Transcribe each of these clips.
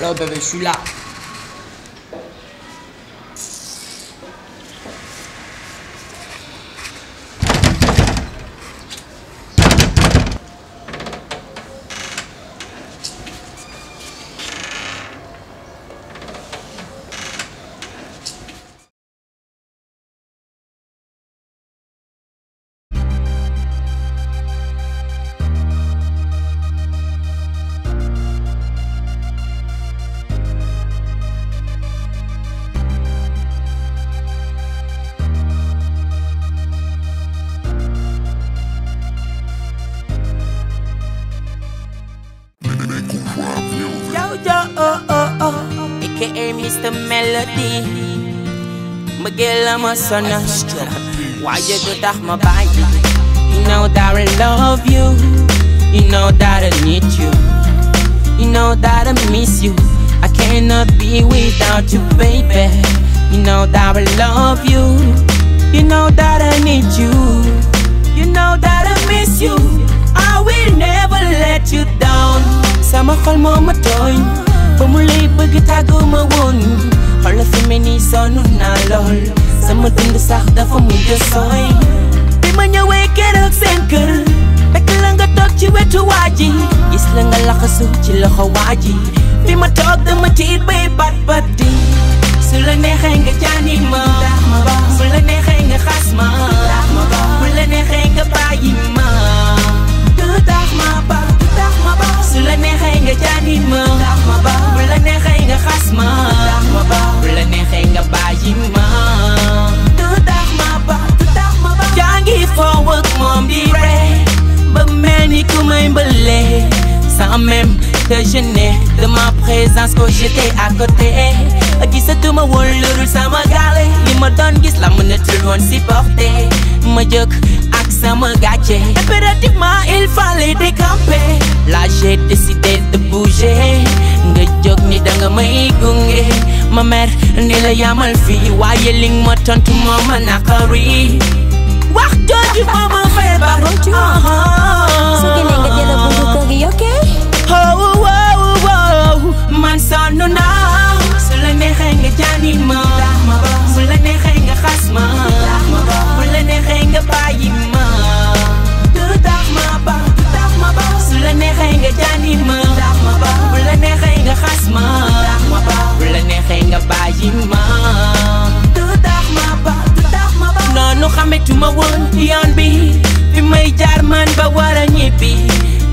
allora roba sulla AKA Mr. Melody. Miguel, I'm a son of Why you do that, my body? You know that I love you. You know that I need you. You know that I miss you. I cannot be without you, baby. You know that I love you. You know that I need you. You know that I miss you. I will never let you down. Sama xol moo ma tooñ sonn naa lool. Sama dund sax dafa mujj sooy. Bi ma ñëwee keroog seen kër fekk la nga toog ci wetu waa ji. Gis la nga laxasu ci loxo waa ji. Fi ma toog dama tiit bay bat bat di. Su la neexee nga jaani ma. La neexee nga xas ma. Bu la neexee nga sans même n'ai de ma présence que j'étais à côté. Gisatuma woon lu dul sama gaale li ma doon gis la mënatul woon supporter ma jóg ak sama gàcce impérativement il fallait décamper. Là j'ai décidé de bouger. Nga jóg ni danga may gunge. Ma mer ni la yamal fii waaye li ma tontu moo ma naqari. Wax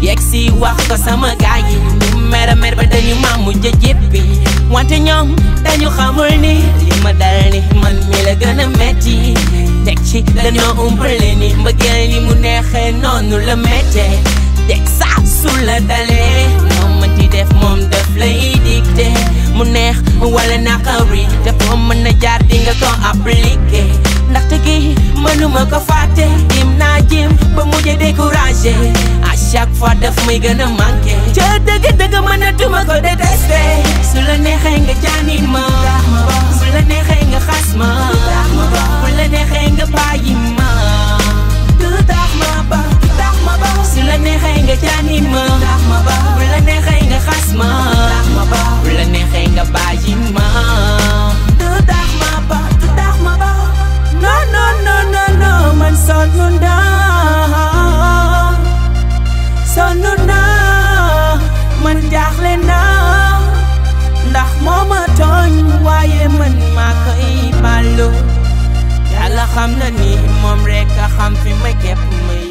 yegg si wax ko sama gaay yi ñu mer a mer ba dañu ma mujj a jéppi. Wante ñoom dañu xamul ni li ma dal ni man mi la gën a metti. Teg ci dañoo umpale ni mbëggeel ni mu neexee noonu la méttee teg saa su la dalee moom man di def moom daf lay dicté. Mu neex wala naqari te foo mën na jaar di nga ko appliqué. Ndaxte gi mënuma ko fàtte dim naa jim ba mujj may gën a manqué ca dëgg dëgg mënatuma ko détesté su la neexee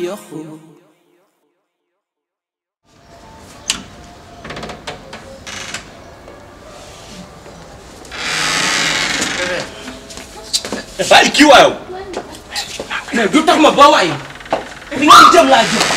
يخرج Vai que uau! Não, eu tá com uma boa aí. Eu vim aqui de.